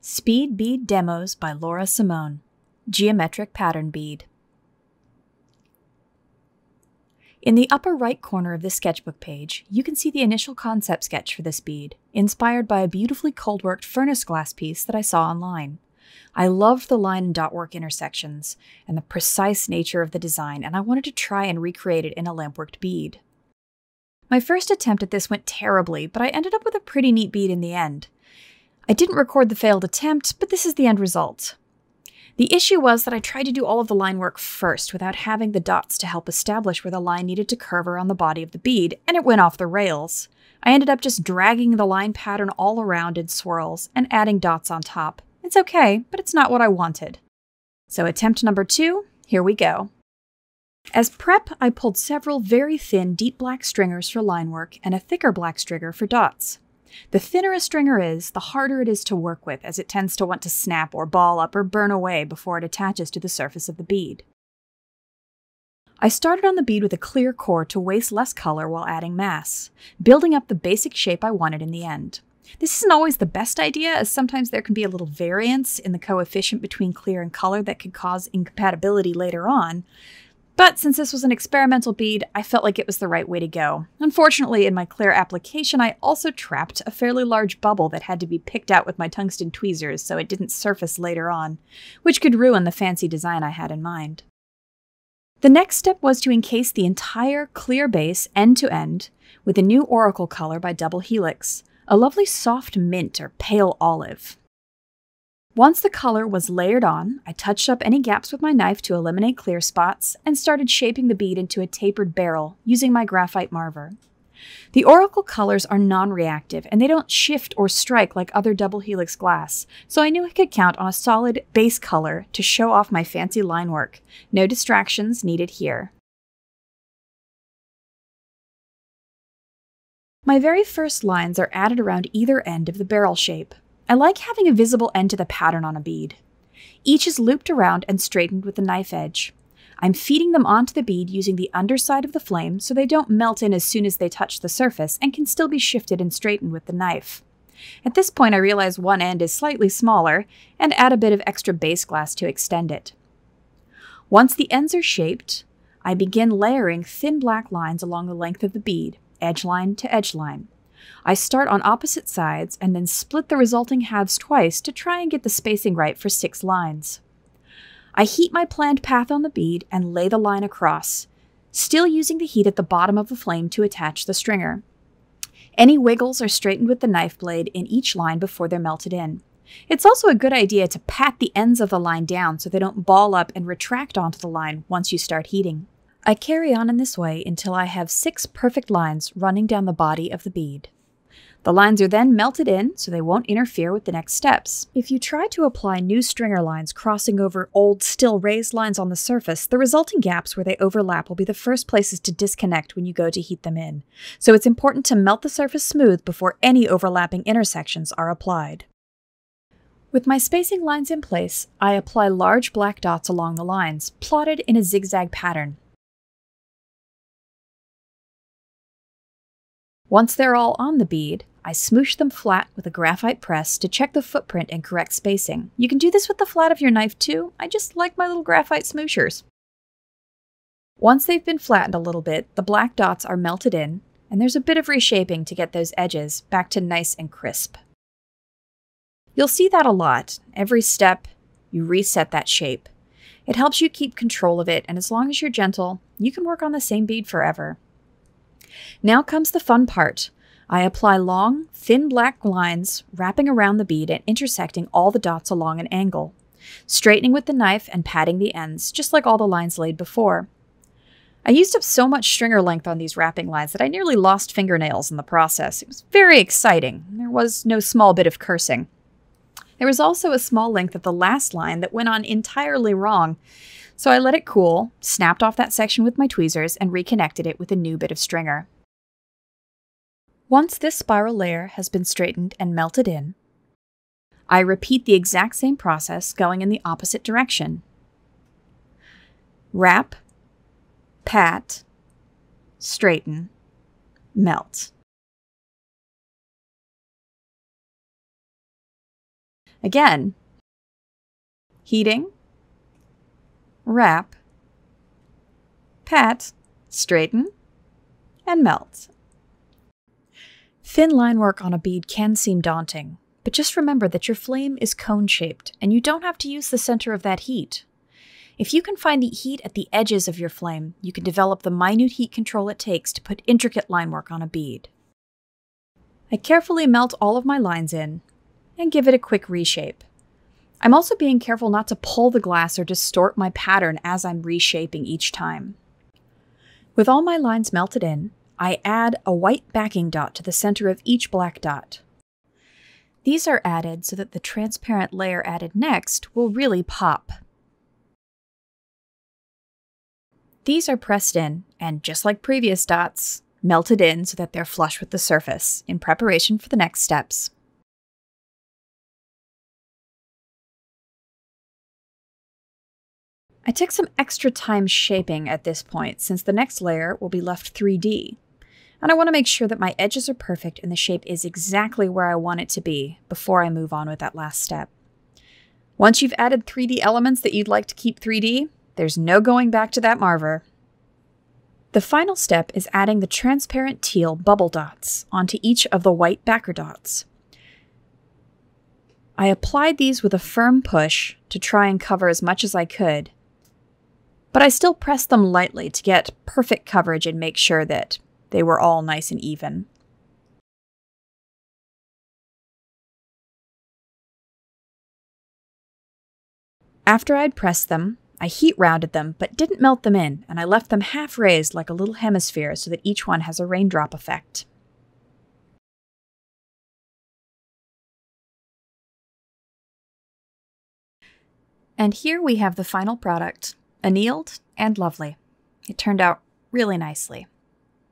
Speed Bead Demos by Laura Simone. Geometric Pattern Bead. In the upper right corner of this sketchbook page, you can see the initial concept sketch for this bead, inspired by a beautifully cold-worked furnace glass piece that I saw online. I loved the line and dot work intersections and the precise nature of the design, and I wanted to try and recreate it in a lampworked bead. My first attempt at this went terribly, but I ended up with a pretty neat bead in the end. I didn't record the failed attempt, but this is the end result. The issue was that I tried to do all of the line work first without having the dots to help establish where the line needed to curve around the body of the bead, and it went off the rails. I ended up just dragging the line pattern all around in swirls and adding dots on top. It's okay, but it's not what I wanted. So attempt number two, here we go. As prep, I pulled several very thin deep black stringers for line work and a thicker black stringer for dots. The thinner a stringer is, the harder it is to work with, as it tends to want to snap or ball up or burn away before it attaches to the surface of the bead. I started on the bead with a clear core to waste less color while adding mass, building up the basic shape I wanted in the end. This isn't always the best idea, as sometimes there can be a little variance in the coefficient between clear and color that could cause incompatibility later on. But since this was an experimental bead, I felt like it was the right way to go. Unfortunately, in my clear application, I also trapped a fairly large bubble that had to be picked out with my tungsten tweezers so it didn't surface later on, which could ruin the fancy design I had in mind. The next step was to encase the entire clear base end to end with a new Oracle color by Double Helix, a lovely soft mint or pale olive. Once the color was layered on, I touched up any gaps with my knife to eliminate clear spots and started shaping the bead into a tapered barrel using my graphite marver. The Oracle colors are non-reactive and they don't shift or strike like other double helix glass, so I knew I could count on a solid base color to show off my fancy line work. No distractions needed here. My very first lines are added around either end of the barrel shape. I like having a visible end to the pattern on a bead. Each is looped around and straightened with the knife edge. I'm feeding them onto the bead using the underside of the flame so they don't melt in as soon as they touch the surface and can still be shifted and straightened with the knife. At this point I realize one end is slightly smaller and add a bit of extra base glass to extend it. Once the ends are shaped, I begin layering thin black lines along the length of the bead edge line to edge line. I start on opposite sides and then split the resulting halves twice to try and get the spacing right for six lines. I heat my planned path on the bead and lay the line across, still using the heat at the bottom of the flame to attach the stringer. Any wiggles are straightened with the knife blade in each line before they're melted in. It's also a good idea to pat the ends of the line down so they don't ball up and retract onto the line once you start heating. I carry on in this way until I have six perfect lines running down the body of the bead. The lines are then melted in so they won't interfere with the next steps. If you try to apply new stringer lines crossing over old, still raised lines on the surface, the resulting gaps where they overlap will be the first places to disconnect when you go to heat them in. So it's important to melt the surface smooth before any overlapping intersections are applied. With my spacing lines in place, I apply large black dots along the lines, plotted in a zigzag pattern. Once they're all on the bead, I smoosh them flat with a graphite press to check the footprint and correct spacing. You can do this with the flat of your knife too, I just like my little graphite smooshers. Once they've been flattened a little bit, the black dots are melted in, and there's a bit of reshaping to get those edges back to nice and crisp. You'll see that a lot. Every step, you reset that shape. It helps you keep control of it, and as long as you're gentle, you can work on the same bead forever. Now comes the fun part. I apply long, thin black lines wrapping around the bead and intersecting all the dots along an angle, straightening with the knife and patting the ends, just like all the lines laid before. I used up so much stringer length on these wrapping lines that I nearly lost fingernails in the process. It was very exciting. There was no small bit of cursing. There was also a small length of the last line that went on entirely wrong, so I let it cool, snapped off that section with my tweezers, and reconnected it with a new bit of stringer. Once this spiral layer has been straightened and melted in, I repeat the exact same process going in the opposite direction. Wrap, pat, straighten, melt. Again, heating, wrap, pat, straighten, and melt. Thin line work on a bead can seem daunting, but just remember that your flame is cone shaped and you don't have to use the center of that heat. If you can find the heat at the edges of your flame, you can develop the minute heat control it takes to put intricate line work on a bead. I carefully melt all of my lines in and give it a quick reshape. I'm also being careful not to pull the glass or distort my pattern as I'm reshaping each time. With all my lines melted in, I add a white backing dot to the center of each black dot. These are added so that the transparent layer added next will really pop. These are pressed in, and just like previous dots, melted in so that they're flush with the surface in preparation for the next steps. I took some extra time shaping at this point since the next layer will be left 3D, and I want to make sure that my edges are perfect and the shape is exactly where I want it to be before I move on with that last step. Once you've added 3D elements that you'd like to keep 3D, there's no going back to that marver. The final step is adding the transparent teal bubble dots onto each of the white backer dots. I applied these with a firm push to try and cover as much as I could, but I still pressed them lightly to get perfect coverage and make sure that they were all nice and even. After I'd pressed them, I heat rounded them, but didn't melt them in, and I left them half raised like a little hemisphere so that each one has a raindrop effect. And here we have the final product, annealed and lovely. It turned out really nicely.